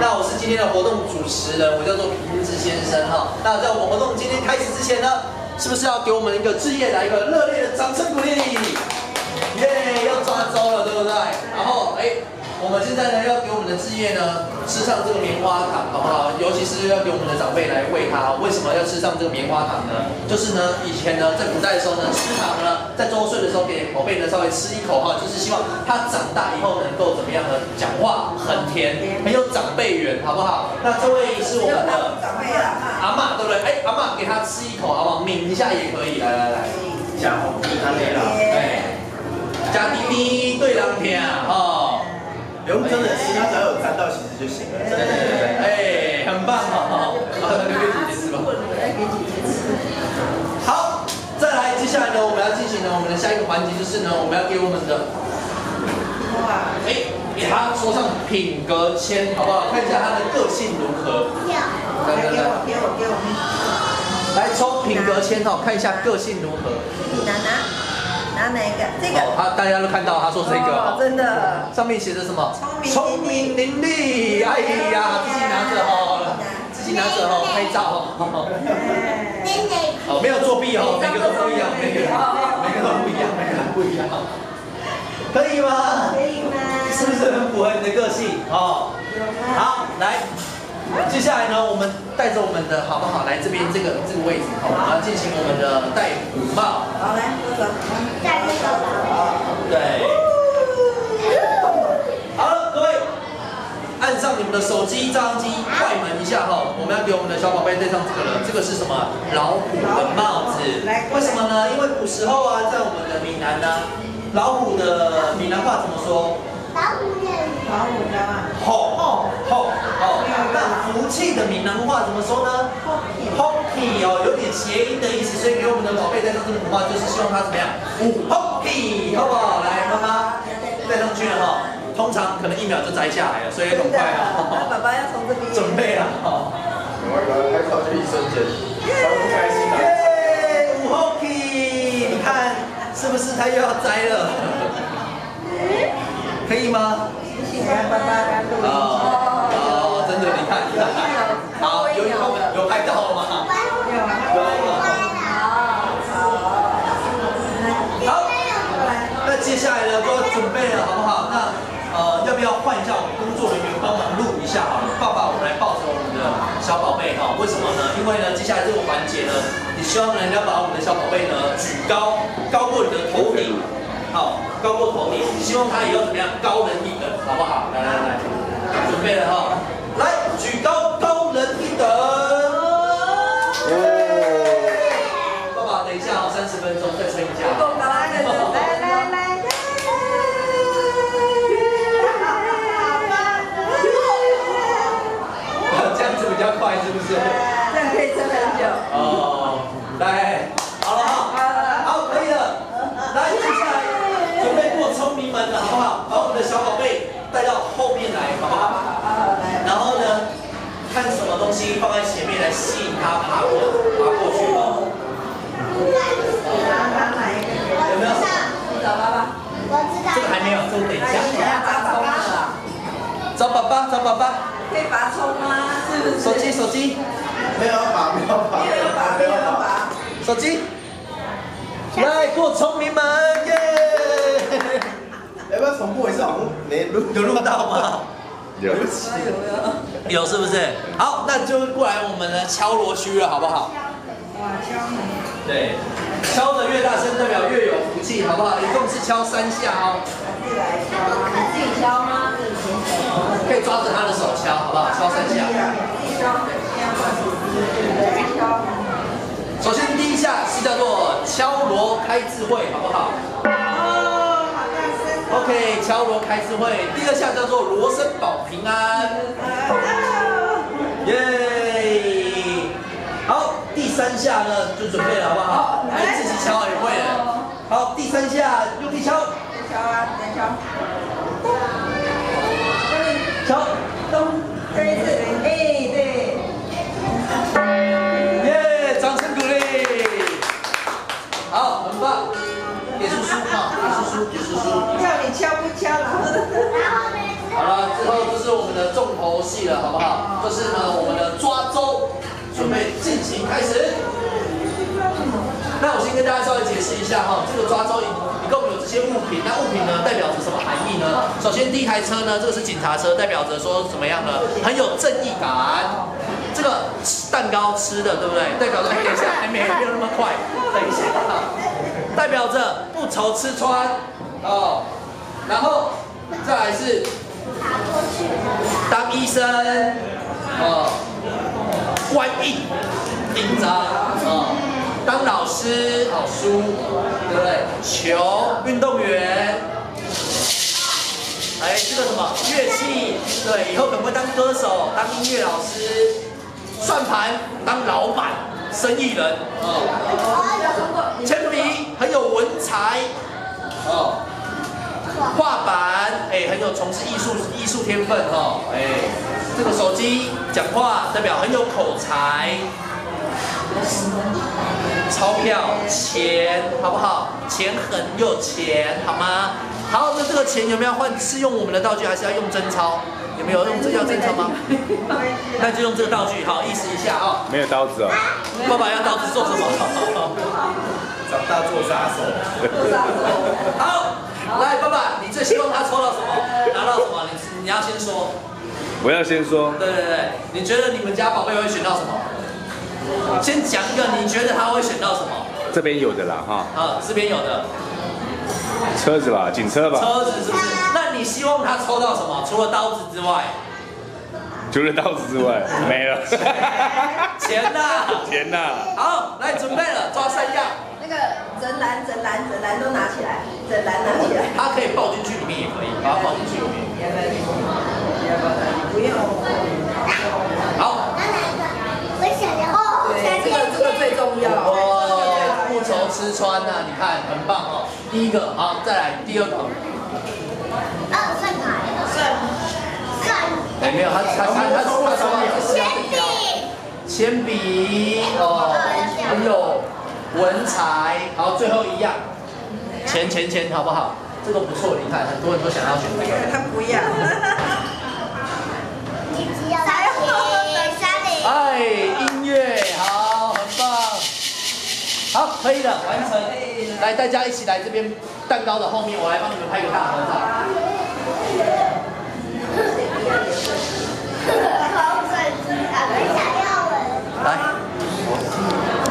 那我是今天的活动主持人，我叫做平子先生哈。那在我们活动今天开始之前呢，是不是要给我们一个志业来一个热烈的掌声鼓励？耶，要抓周了，对不对？然后哎。我们现在呢要给我们的志业呢吃上这个棉花糖，好不好？尤其是要给我们的长辈来喂它。为什么要吃上这个棉花糖呢？就是呢，以前呢在古代的时候呢，吃糖呢在周岁的时候给宝贝呢稍微吃一口哈，就是希望他长大以后能够怎么样呢？讲话很甜，很有长辈缘，好不好？那这位是我们的长辈啊，阿妈对不对？哎，阿妈给他吃一口好不好？抿一下也可以，来来来，加红滴他累了，哎，加滴滴对人听哈。不用真的吃，它只要有沾到其实就行了。对对对对，哎，很棒哈！好，给姐姐吃吧。好，再来，接下来呢，我们要进行呢，我们的下一个环节就是呢，我们要给我们的，哇，哎，给他说上品格签，好不好？看一下他的个性如何。来，给我，给我，给我。来抽品格签哦，看一下个性如何。拿拿。拿哪一个？这个。他大家都看到，他说这个。真的。上面写着什么？聪明伶俐。哎呀，自己拿着哦，自己拿着哦，拍照哦。哦，没有作弊哦，每个都不一样，每个每个都不一样，每个都不一样。可以吗？可以吗？是不是很符合你的个性？哦。好，来。接下来呢，我们带着我们的好不好？来这边这个这个位置，好，我们要进行我们的戴虎帽。好，来，哥哥，戴这个。对。好了，各位，按上你们的手机、照相机，快门一下哈。我们要给我们的小宝贝戴上这个了，这个是什么？老虎的帽子。为什么呢？因为古时候啊，在我们的闽南呢，老虎的闽南话怎么说？老虎的。老虎的。吼吼吼吼。气的闽南话怎么说呢？Hockey 哦，有点谐音的意思，所以给我们的宝贝戴上这个话，就是希望他怎么样？五 Hockey，好不好？来，妈妈戴上去了哈。通常可能一秒就摘下来了，所以很快啊。爸爸要从这边准备了哈。我刚刚拍照就一瞬间，超开心的。耶，五 Hockey，你看是不是他又要摘了？可以吗？谢谢爸爸录音。你看，好，有有有拍到了吗？有，有。好，好，那接下来呢，都准备了，好不好？那呃，要不要换一下我们工作人员帮忙录一下好了？爸爸，我们来抱着我们的小宝贝哈。为什么呢？因为呢，接下来这个环节呢，你希望人家把我们的小宝贝呢举高，高过你的头顶，好，高过头顶，你希望他也要怎么样，高人一等，好不好？来来来，准备了哈。来，举高聪明门了，好不好？把我们的小宝贝带到后面来，好不好？然后呢，看什么东西放在前面来吸引他爬过爬过去哦。有没有？找爸爸。我知道。这个还没有，这个等一下。找爸爸。找爸爸，找爸爸。可以拔葱吗？是不是？手机，手机。没有拔，没有拔，没有拔，没有拔。手机。来过聪明门，耶！没录，有录到吗？有有有是不是？好，那就过来我们的敲锣区了，好不好？哇，敲门。对，敲的越大声，代表越有福气，好不好？一共是敲三下哦。自己来敲吗？自己敲吗？可以抓着他的手敲，好不好？敲三下。首先第一下是叫做敲锣开智慧，好不好敲锣开智慧。第二项叫做罗森保平安。耶！好，第三下呢就准备了，好不好？来，自己敲也会了。好，第三下用力敲。敲啊，再。敲，给叔叔哈，给叔叔，给叔叔。叫你敲不敲了？好了，之后就是我们的重头戏了，好不好？就是呢，我们的抓周准备进行开始。那我先跟大家稍微解释一下哈，这个抓周一共有这些物品，那物品呢代表着什么含义呢？首先第一台车呢，这个是警察车，代表着说怎么样呢？很有正义感。这个蛋糕吃的对不对？代表着哎等一下还没没有那么快，等一下，代表着不愁吃穿哦。然后再来是当医生哦，官印印章哦，当老师哦书对不对？球运动员，哎这个什么乐器对，以后可不可以当歌手、当音乐老师，算盘当老板、生意人哦，有从事艺术艺术天分哈，哎，这个手机讲话代表很有口才，钞票钱好不好？钱很有钱好吗？好，那这个钱有没有换？是用我们的道具还是要用真钞？有没有用这叫真钞吗？那就用这个道具，好，意思一下啊。没有刀子哦。爸爸要刀子做什么？长大做杀手。好，来，爸爸，你最希望他抽到什么？拿到什么？你你要先说。我要先说，对对对，你觉得你们家宝贝会选到什么？先讲一个，你觉得他会选到什么？这边有的啦哈，啊，这边有的车子吧，警车吧，车子是不是？那你希望他抽到什么？除了刀子之外，除了刀子之外没了。钱呐、钱呐！好，来准备了，抓三篮、整篮、整篮都拿起来，整篮拿起来。它可以抱进去里面也可以，把它抱进去里面。不用。好，对，这个这个最重要。哦，不愁吃穿呐、你看很棒哦。第一个，好，再来第二个。哎，没有，他他他他他说铅笔哦，很有文采。好，最后一样，钱钱钱，好不好？这个不错，你看很多人都想要选这个。他不要。哎，音乐好，很棒，好，可以的，完成。来，大家一起来这边蛋糕的后面，我来帮你们拍个大合照。